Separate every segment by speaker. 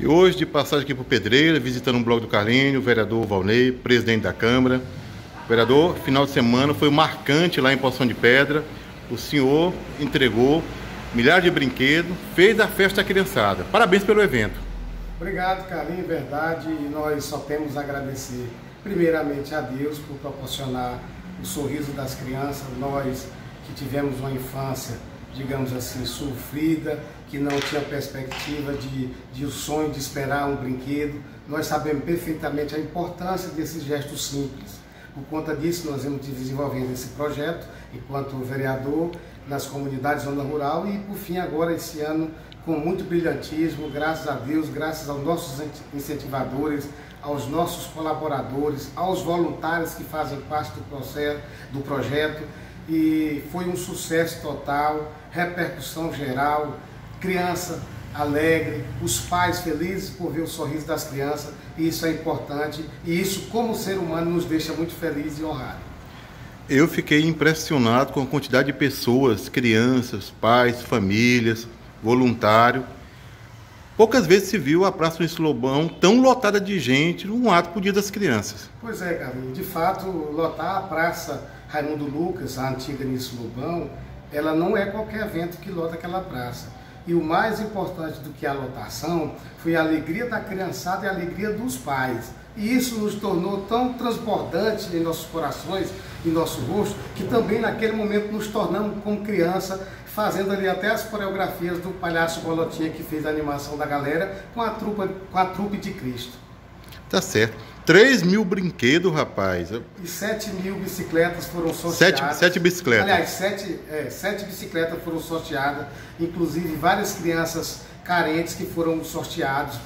Speaker 1: E hoje, de passagem aqui por Pedreira, visitando o blog do Carlinho, o vereador Valnei, presidente da Câmara. Vereador, final de semana foi marcante lá em Poção de Pedra. O senhor entregou milhares de brinquedos, fez a festa da criançada. Parabéns pelo evento.
Speaker 2: Obrigado, Carlinho, verdade. E nós só temos a agradecer, primeiramente, a Deus por proporcionar o sorriso das crianças. Nós que tivemos uma infância digamos assim, sofrida, que não tinha perspectiva de, de o sonho de esperar um brinquedo. Nós sabemos perfeitamente a importância desses gestos simples. Por conta disso, nós vamos desenvolvendo esse projeto enquanto vereador nas comunidades zona rural e, por fim, agora esse ano, com muito brilhantismo, graças a Deus, graças aos nossos incentivadores, aos nossos colaboradores, aos voluntários que fazem parte do, processo, do projeto, e foi um sucesso total, repercussão geral, criança alegre, os pais felizes por ver o sorriso das crianças, e isso é importante, e isso como ser humano nos deixa muito felizes e honrados.
Speaker 1: Eu fiquei impressionado com a quantidade de pessoas, crianças, pais, famílias, voluntários. Poucas vezes se viu a Praça do Lobão tão lotada de gente num ato por Dia das Crianças.
Speaker 2: Pois é, Carlinhos. De fato, lotar a Praça Raimundo Lucas, a antiga Nisso Lobão, ela não é qualquer evento que lota aquela praça. E o mais importante do que a lotação foi a alegria da criançada e a alegria dos pais. E isso nos tornou tão transbordante em nossos corações, em nosso rosto, que também naquele momento nos tornamos como criança, fazendo ali até as coreografias do palhaço Bolotinha que fez a animação da galera com a, trupa, com a trupe de Cristo.
Speaker 1: Tá certo. 3 mil brinquedos, rapaz.
Speaker 2: E 7 mil bicicletas foram sorteadas.
Speaker 1: 7, 7 bicicletas.
Speaker 2: Aliás, 7, é, 7 bicicletas foram sorteadas, inclusive várias crianças carentes que foram sorteados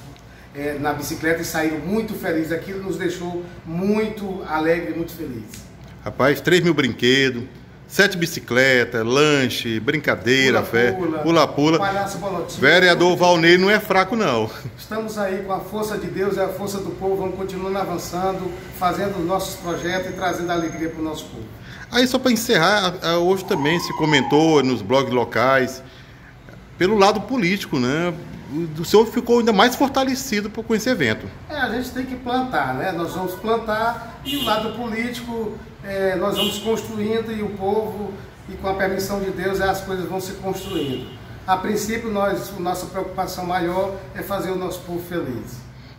Speaker 2: é, na bicicleta e saíram muito felizes. Aquilo nos deixou muito alegre muito felizes.
Speaker 1: Rapaz, 3 mil brinquedos. Sete bicicletas, lanche, brincadeira, pula, fé, pula, pula.
Speaker 2: Palhaço
Speaker 1: Vereador Valnei não é fraco, não.
Speaker 2: Estamos aí com a força de Deus e a força do povo, vamos continuando avançando, fazendo os nossos projetos e trazendo alegria para o nosso povo.
Speaker 1: Aí, só para encerrar, hoje também se comentou nos blogs locais, pelo lado político, né? O senhor ficou ainda mais fortalecido com esse evento.
Speaker 2: É, a gente tem que plantar, né? Nós vamos plantar e o lado político é, nós vamos construindo e o povo, e com a permissão de Deus, as coisas vão se construindo. A princípio, nós, nossa preocupação maior é fazer o nosso povo feliz.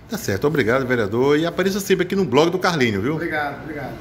Speaker 1: Tá certo, obrigado, vereador. E apareça sempre aqui no blog do Carlinho, viu?
Speaker 2: Obrigado, obrigado.